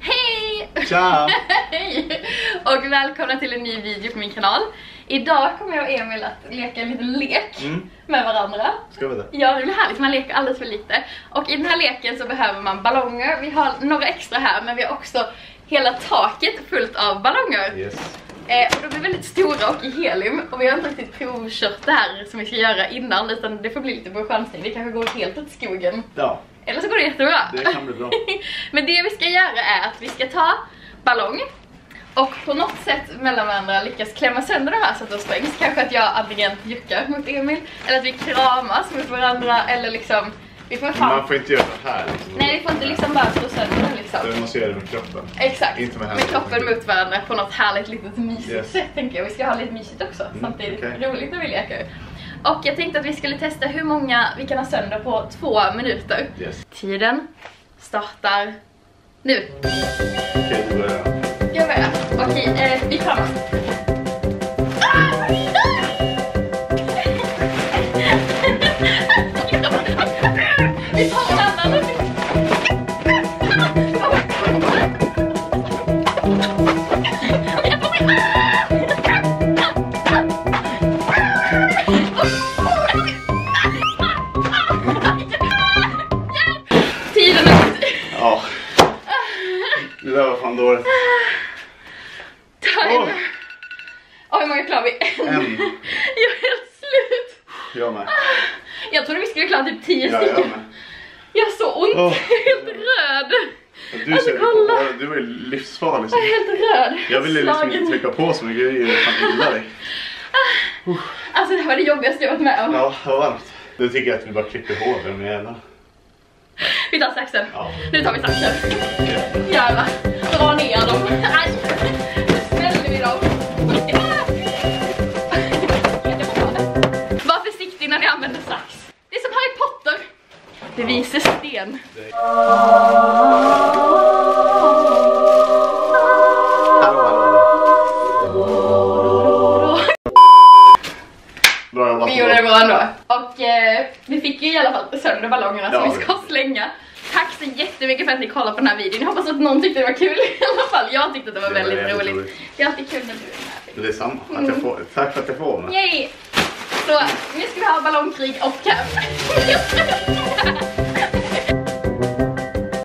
Hej! Tja! Hej! Och välkomna till en ny video på min kanal. Idag kommer jag och Emil att leka en liten lek mm. med varandra. Ska vi det? Ja, det blir härligt. Man leker alldeles för lite. Och i den här leken så behöver man ballonger. Vi har några extra här, men vi har också hela taket fullt av ballonger. Yes. Eh, och de är väldigt stora och i helium. Och vi har inte riktigt provkört det här som vi ska göra innan, utan det får bli lite på chansning. Det kanske går helt åt skogen. Ja, Eller så går det jättebra. det kan bli bra. Men det vi ska göra är att vi ska ta ballong och på något sätt mellan varandra lyckas klämma sönder de här så att de sprängs. Kanske att jag antingen juckar mot Emil, eller att vi kramas mot varandra, eller liksom... Vi får fan... Man får inte göra det här. Liksom. Nej, vi får inte liksom bara slå sönder den liksom. Vi måste göra det med kroppen. Exakt, Inte med med, kroppen mot varandra på något härligt litet mysigt Yes. sätt tänker jag. Vi ska ha lite mysigt också, Mm, samtidigt okej. roligt när vi leker. Och jag tänkte att vi skulle testa hur många vi kan ha sönder på två minuter. Yes. Tiden startar nu. Okej, du börjar. Jag börja? Okej, eh, vi kramas. Det där var fan dåligt. Timer. Åh. Oj, hur många klarar vi? En. Jag är helt slut. Jag med. Jag trodde vi skulle klara typ 10 Ja, jag stycken. med. Jag har så ont, jag är helt röd. Du Alltså, ser kolla. på, du är livsfarlig. Jag är helt röd. Jag ville liksom inte trycka på så mycket, fan illa dig. Alltså det här var det jobbigaste jag varit med om. Ja, det var varmt. Nu tycker jag att vi bara klipper håren med jävla. Vi tar saxen. Ja. Nu tar vi saxen. Jävlar. Dra ner dem. Aj. Nu smäller vi dem. Var försiktig när ni använder sax. Det är som Harry Potter. Sten. Hallå. Bra jobbat. Vi gjorde det bra ändå. Och eh, vi fick ju i alla fall sönder ballongerna Ja, som vi ska slänga. Tack så jättemycket för att ni kollade på den här videon. Jag hoppas att någon tyckte det var kul i alla fall. Jag tyckte att det var Det var väldigt roligt. roligt. Det är alltid kul när du är med. Det är samma. Att jag får, tack för att jag får med. Yay! Så nu ska vi ha ballongkrig och camp.